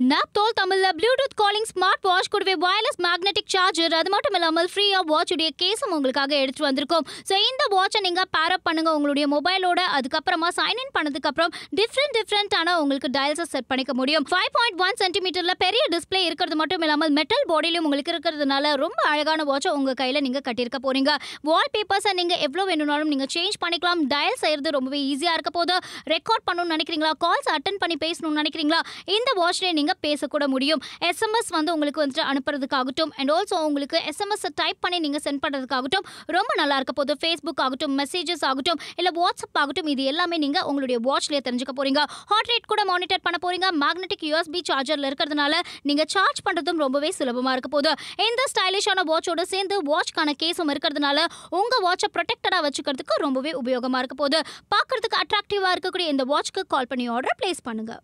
நாப்தோல் தமிழ்ல Bluetooth calling smart watch கூடவே wireless magnetic charger அது மட்டும் இல்லாமல் ஃப்ரீயா வாட்சுடைய கேஸும் உங்களுக்காக எடுத்துட்டு வந்திருக்கோம். ஸோ இந்த வாட்சை நீங்க பேரப் பண்ணுங்க உங்களுடைய மொபைலோட அதுக்கப்புறமா சைன் இன் பண்ணதுக்கு அப்புறம் டிஃப்ரெண்ட் டிஃப்ரெண்டான உங்களுக்கு டயல்ஸை செட் பண்ணிக்க முடியும். ஃபைவ் பாயிண்ட் ஒன் சென்டிமீட்டர்ல பெரிய டிஸ்ப்ளே இருக்கிறது மட்டும் இல்லாமல் மெட்டல் பாடியிலும் உங்களுக்கு இருக்கிறதுனால ரொம்ப அழகான வாட்சை உங்க கையில நீங்க கட்டியிருக்க போறீங்க. வால் பேப்பர்ஸை நீங்க எவ்வளவு வேணும்னாலும் நீங்க சேஞ்ச் பண்ணிக்கலாம். டயல் செய்யறது ரொம்பவே ஈஸியா இருக்க போதும் ரெக்கார்ட் பண்ணணும்னு நினைக்கிறீங்களா? கால்ஸ் அட்டன் பண்ணி பேசணும்னு நினைக்கிறீங்களா? இந்த வாட்ச்லேயே நீங்கள் பேசக்கூட முடியும். எஸ்எம்எஸ் வந்து உங்களுக்கு வந்துட்டு அனுப்புறதுக்காகட்டும் அண்ட் ஆல்சோ உங்களுக்கு எஸ்எம்எஸ் டைப் பண்ணி நீங்கள் சென்ட் பண்ணுறதுக்காகட்டும் ரொம்ப நல்லா இருக்க போது ஃபேஸ்புக் ஆகட்டும் மெசேஜஸ் ஆகட்டும் இல்லை வாட்ஸ்அப் ஆகட்டும் இது எல்லாமே நீங்கள் உங்களுடைய வாட்ச்லேயே தெரிஞ்சுக்க போறீங்க. ஹார்ட் ரேட் கூட மானிட்டர் பண்ண போறீங்க. மேக்னெட்டிக் யூஎஸ்பி சார்ஜரில் இருக்கிறதுனால நீங்கள் சார்ஜ் பண்ணுறதும் ரொம்பவே சுலபமாக இருக்க போது இந்த ஸ்டைலிஷான வாட்சோட சேர்ந்து வாட்ச்க்கான கேஸும் இருக்கிறதுனால உங்கள் வாட்சை ப்ரொடெக்டடாக வச்சுக்கிறதுக்கு ரொம்பவே உபயோகமாக இருக்க போது பார்க்கறதுக்கு அட்ராக்டிவாக இருக்கக்கூடிய இந்த வாட்ச்க்கு கால் பண்ணி ஆர்டர் பிளேஸ் பண்ணுங்க.